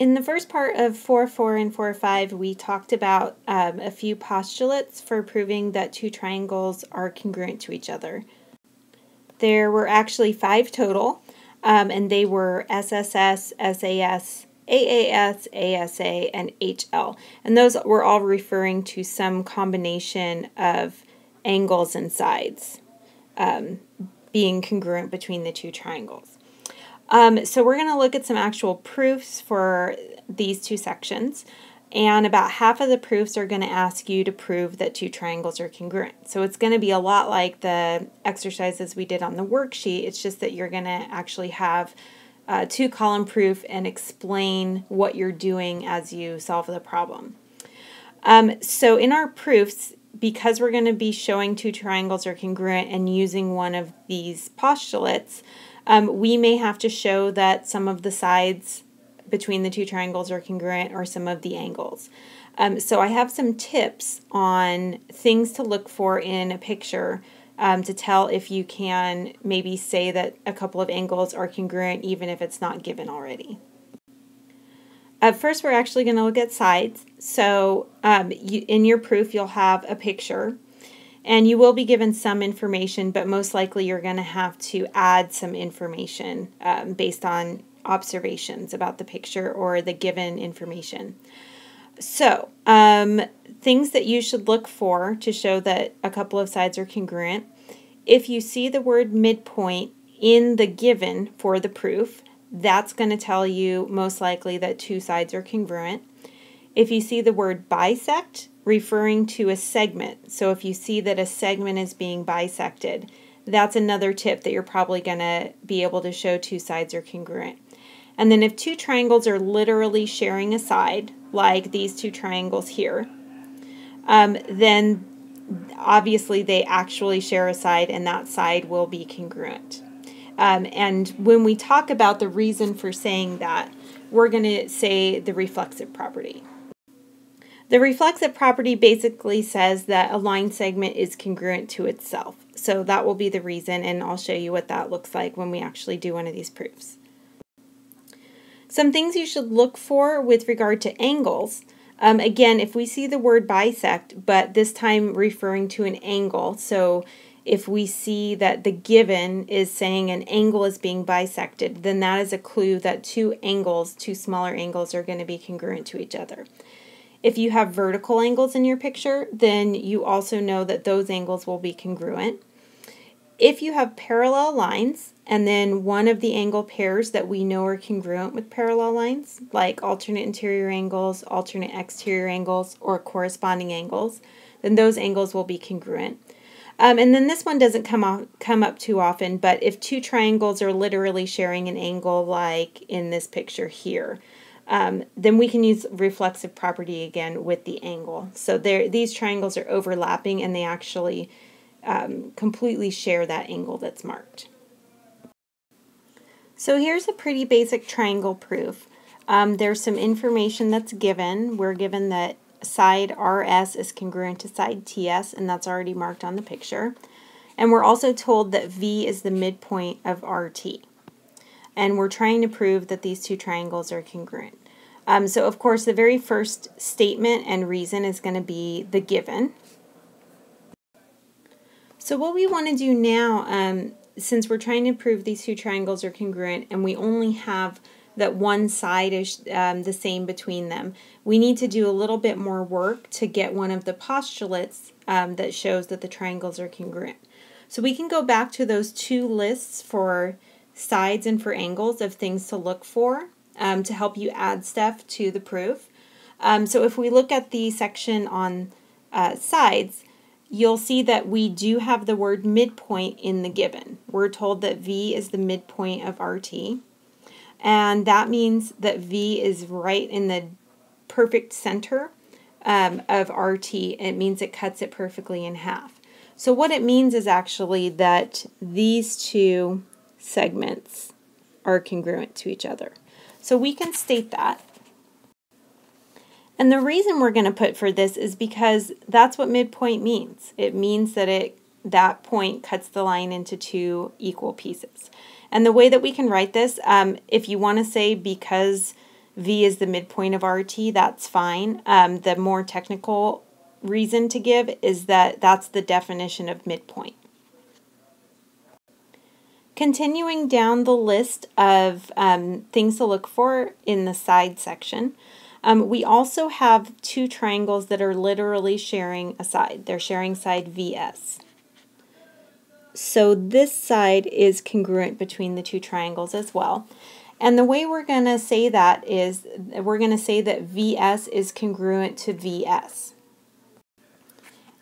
In the first part of 4 4 and 4 5, we talked about um, a few postulates for proving that two triangles are congruent to each other. There were actually five total, um, and they were SSS, SAS, AAS, ASA, and HL. And those were all referring to some combination of angles and sides um, being congruent between the two triangles. Um, so we're going to look at some actual proofs for these two sections. And about half of the proofs are going to ask you to prove that two triangles are congruent. So it's going to be a lot like the exercises we did on the worksheet. It's just that you're going to actually have a two column proof and explain what you're doing as you solve the problem. Um, so in our proofs, because we're going to be showing two triangles are congruent and using one of these postulates, um, we may have to show that some of the sides between the two triangles are congruent or some of the angles. Um, so I have some tips on things to look for in a picture um, to tell if you can maybe say that a couple of angles are congruent even if it's not given already. At first, we're actually going to look at sides. So um, you, in your proof, you'll have a picture and you will be given some information, but most likely you're going to have to add some information um, based on observations about the picture or the given information. So, um, things that you should look for to show that a couple of sides are congruent. If you see the word midpoint in the given for the proof, that's going to tell you most likely that two sides are congruent. If you see the word bisect, referring to a segment. So if you see that a segment is being bisected, that's another tip that you're probably going to be able to show two sides are congruent. And then if two triangles are literally sharing a side, like these two triangles here, um, then obviously they actually share a side and that side will be congruent. Um, and when we talk about the reason for saying that, we're going to say the reflexive property. The reflexive property basically says that a line segment is congruent to itself. So that will be the reason, and I'll show you what that looks like when we actually do one of these proofs. Some things you should look for with regard to angles. Um, again, if we see the word bisect, but this time referring to an angle, so if we see that the given is saying an angle is being bisected, then that is a clue that two angles, two smaller angles, are going to be congruent to each other. If you have vertical angles in your picture, then you also know that those angles will be congruent. If you have parallel lines, and then one of the angle pairs that we know are congruent with parallel lines, like alternate interior angles, alternate exterior angles, or corresponding angles, then those angles will be congruent. Um, and then this one doesn't come, off, come up too often, but if two triangles are literally sharing an angle like in this picture here, um, then we can use reflexive property again with the angle. So there, these triangles are overlapping and they actually um, completely share that angle that's marked. So here's a pretty basic triangle proof. Um, there's some information that's given. We're given that side RS is congruent to side TS, and that's already marked on the picture. And we're also told that V is the midpoint of RT. And we're trying to prove that these two triangles are congruent. Um, so of course the very first statement and reason is going to be the given. So what we want to do now, um, since we're trying to prove these two triangles are congruent and we only have that one side is um, the same between them, we need to do a little bit more work to get one of the postulates um, that shows that the triangles are congruent. So we can go back to those two lists for sides and for angles of things to look for um, to help you add stuff to the proof. Um, so if we look at the section on uh, sides, you'll see that we do have the word midpoint in the given. We're told that V is the midpoint of RT. And that means that V is right in the perfect center um, of RT. It means it cuts it perfectly in half. So what it means is actually that these two segments are congruent to each other. So we can state that. And the reason we're going to put for this is because that's what midpoint means. It means that it that point cuts the line into two equal pieces. And the way that we can write this, um, if you want to say because V is the midpoint of RT, that's fine. Um, the more technical reason to give is that that's the definition of midpoint. Continuing down the list of um, things to look for in the side section, um, we also have two triangles that are literally sharing a side. They're sharing side VS. So this side is congruent between the two triangles as well. And the way we're going to say that is we're going to say that VS is congruent to VS.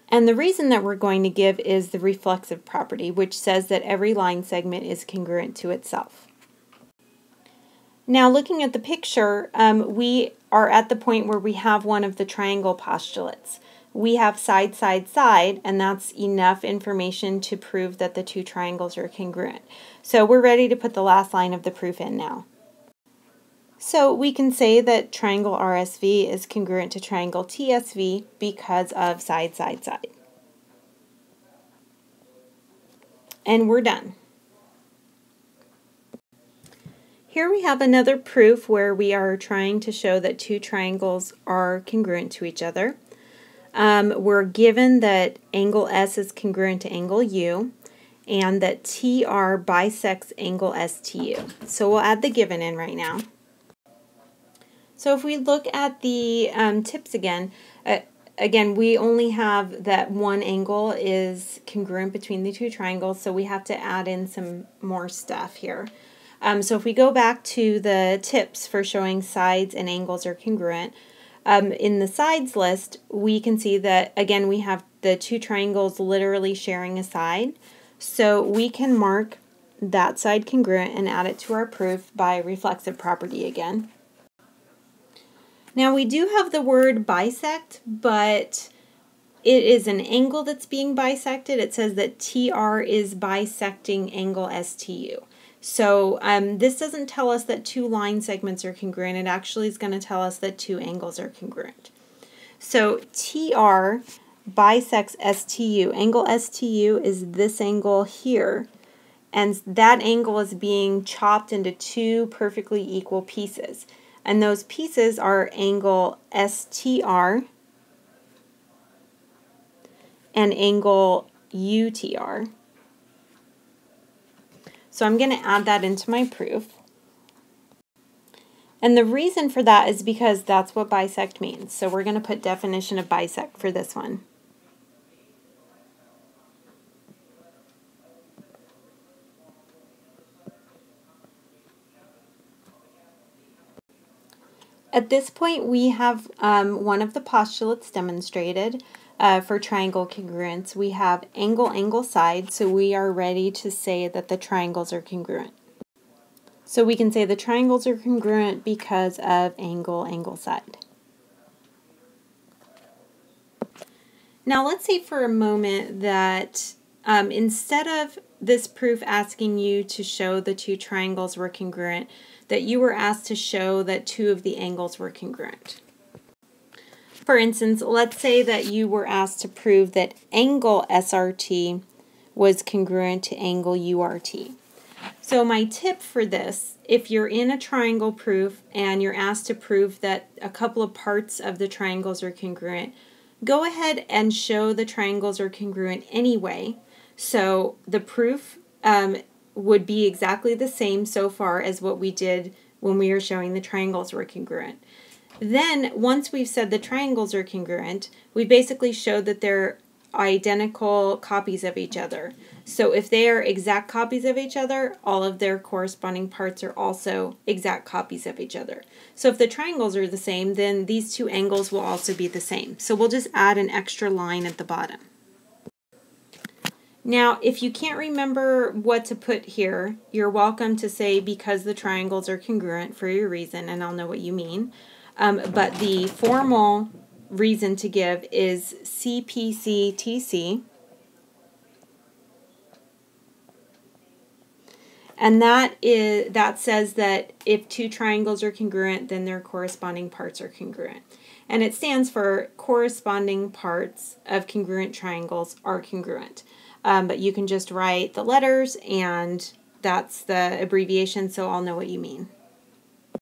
And the reason that we're going to give is the reflexive property, which says that every line segment is congruent to itself. Now looking at the picture, um, we are at the point where we have one of the triangle postulates. We have side, side, side, and that's enough information to prove that the two triangles are congruent. So we're ready to put the last line of the proof in now. So we can say that triangle RSV is congruent to triangle TSV because of side, side, side. And we're done. Here we have another proof where we are trying to show that two triangles are congruent to each other. Um, we're given that angle S is congruent to angle U and that TR bisects angle STU. So we'll add the given in right now. So if we look at the um, tips again, uh, again, we only have that one angle is congruent between the two triangles, so we have to add in some more stuff here. Um, so if we go back to the tips for showing sides and angles are congruent, um, in the sides list, we can see that, again, we have the two triangles literally sharing a side. So we can mark that side congruent and add it to our proof by reflexive property again. Now we do have the word bisect, but it is an angle that's being bisected. It says that TR is bisecting angle STU. So um, this doesn't tell us that two line segments are congruent. It actually is going to tell us that two angles are congruent. So TR bisects STU. Angle STU is this angle here. And that angle is being chopped into two perfectly equal pieces. And those pieces are angle STR and angle UTR. So I'm going to add that into my proof. And the reason for that is because that's what bisect means. So we're going to put definition of bisect for this one. At this point, we have um, one of the postulates demonstrated uh, for triangle congruence. We have angle, angle, side, so we are ready to say that the triangles are congruent. So we can say the triangles are congruent because of angle, angle, side. Now let's say for a moment that um, instead of this proof asking you to show the two triangles were congruent, that you were asked to show that two of the angles were congruent. For instance, let's say that you were asked to prove that angle SRT was congruent to angle URT. So my tip for this, if you're in a triangle proof and you're asked to prove that a couple of parts of the triangles are congruent, go ahead and show the triangles are congruent anyway. So the proof um, would be exactly the same so far as what we did when we were showing the triangles were congruent. Then, once we've said the triangles are congruent, we basically showed that they're identical copies of each other. So if they are exact copies of each other, all of their corresponding parts are also exact copies of each other. So if the triangles are the same, then these two angles will also be the same. So we'll just add an extra line at the bottom. Now, if you can't remember what to put here, you're welcome to say because the triangles are congruent for your reason, and I'll know what you mean. Um, but the formal reason to give is CPCTC. And that is that says that if two triangles are congruent, then their corresponding parts are congruent. And it stands for corresponding parts of congruent triangles are congruent. Um, but you can just write the letters and that's the abbreviation so I'll know what you mean.